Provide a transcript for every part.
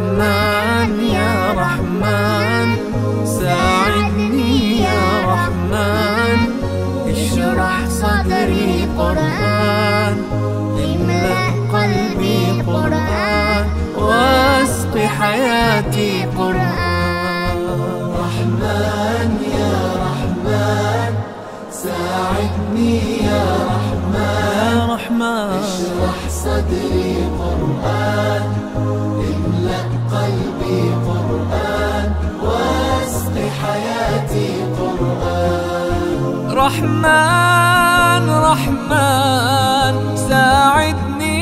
رحمن يا رحمن. ساعدني يا رحمن. اشرح صدري قرآن. املأ قلبي قرآن. واسق حياتي قرآن. رحمن يا رحمن. ساعدني يا رحمن. يا رحمن. صدري قرآن املأ قلبي قرآن واسق حياتي قرآن رحمن رحمن ساعدني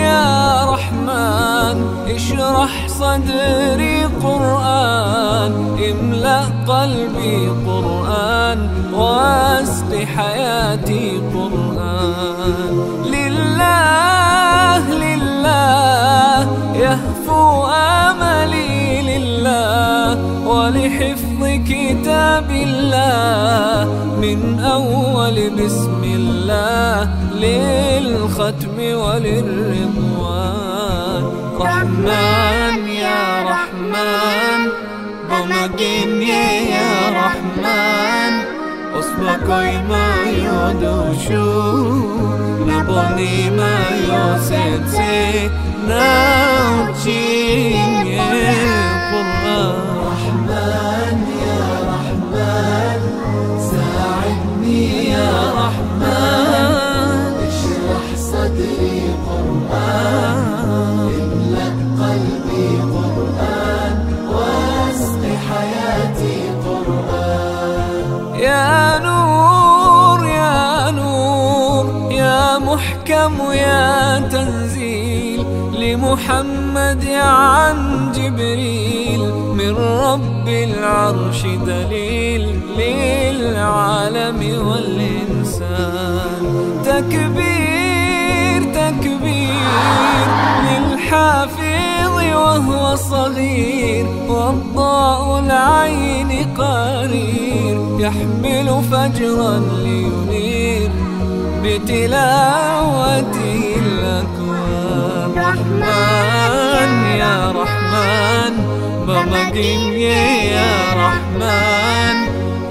يا رحمن. اشرح صدري قرآن املأ قلبي قرآن. واسق حياتي قرآن. لله لله يهفو آملي لله ولحفظ كتاب الله من أول بسم الله للختم وللرضوان. رحمن يا رحمن رحمن pjesma kojima jo dušu napunima jo srce nauči je محكم يا تنزيل لمحمد عن جبريل من رب العرش دليل للعالم والإنسان. تكبير تكبير للحافظ وهو صغير والضاء العين قرير يحمل فجرا لينير. بتلاوته الأكوان رحمن يا رحمن بمجيني يا رحمن.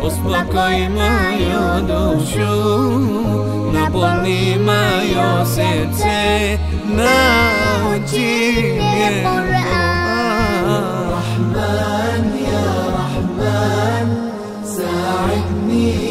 أصبحي ما يدوشو نبني ما يوسيتي ناوتيني رحمن يا رحمن ساعدني.